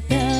puñetazo.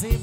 se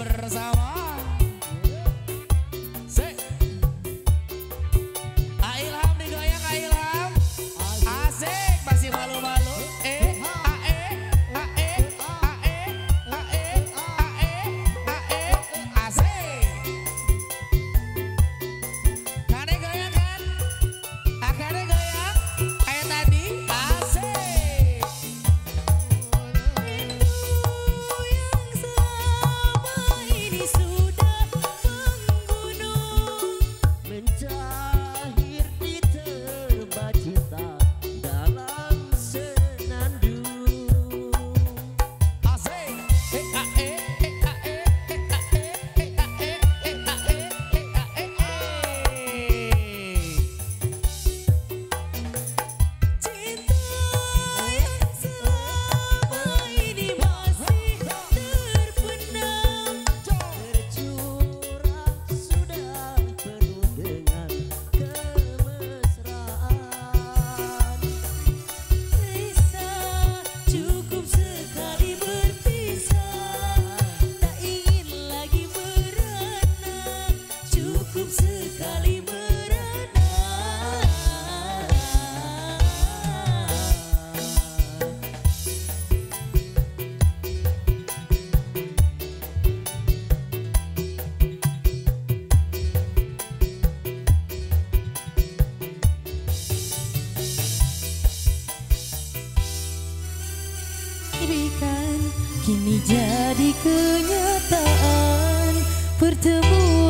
Kini jadi kenyataan Pertemuan